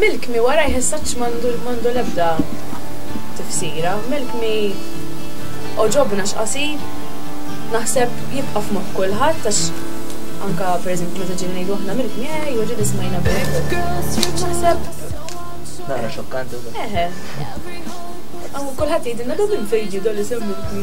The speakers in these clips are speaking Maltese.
Milk me wara jħissax m'għandu m'għandu l-ebda tifsira. Milk me oġobna x'qasir naħseb jibqa' f'moħħ kulħadd għax anka pereżempju meta ġieli ngħidu aħna milk me ej ġieli smajna bejk. Naħseb Nara xokkanti. Eħe. Aw kulħadd jgħidilna dom il-fejġi dol isem milk me.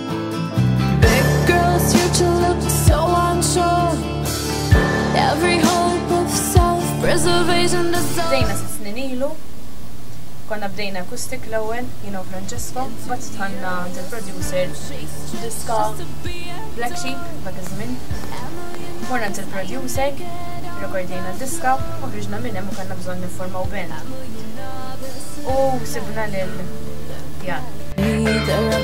Bdejna sitt snin ilu, konna bdejna acoustic l-ewwel, jiena u Francesco, mbagħad dħalna għand il-producer diska Black Sheep dak iż-żmien. Morna għand il-producer, rekordjajna diska u ħriġna minn hemm u kellna bżonn nifformaw band. U sibna lil Jan.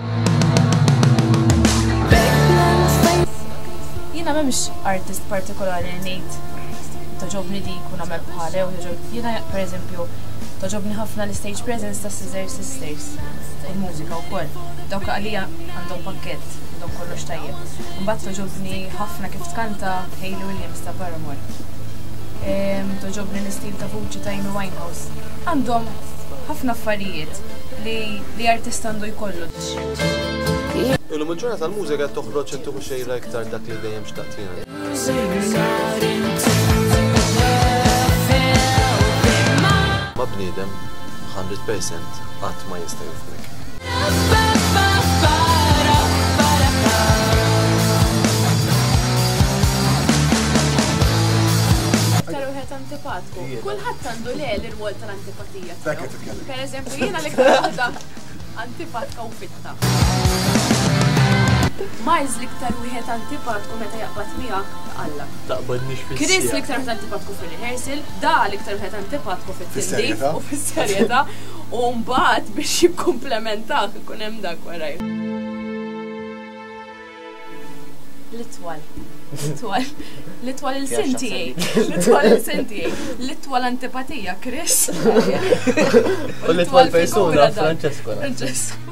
Jina memx artist partikolari li ngħid toġobni di jkun għamel bħale u jina per eżempju toġobni ħafna l-stage presence ta' Scissor Sisters u l-mużika wkoll. Dawk għalija għandhom pakkett, għandhom kollox tajjeb. Mbagħad toġobni ħafna kif tkanta Hayley Williams ta' Paramore. Ehm, toġobni l-istil ta' vuċi ta' Amy Winehouse. Għandhom ħafna affarijiet li li artist għandu jkollu. Illum il-ġurnata l-mużika qed toħroġ qed tieħu xejra iktar dak li dejjem xtaqt jiena. Ma bniedem 100% qatt ma jista' jifmek. Kulħadd għandu le l-irwol tal-antipatija. Per eżempju, jiena li kħada antipatka u fitta. Miles liktar wieħed antipatku meta jaqbad miegħek Alla. Taqbad nix fis Chris liktar wieħed antipatku fil-rehearsal, da liktar wieħed antipatku fit-tindi u fis-serjetà u mbagħad biex jikkumplementak ikun hemm dak waraj. L-itwal. L-itwal. L-itwal ilsien tiegħi. L-itwal ilsien tiegħi. L-itwal antipatija Chris. U l-itwal persuna Francesco. Francesco.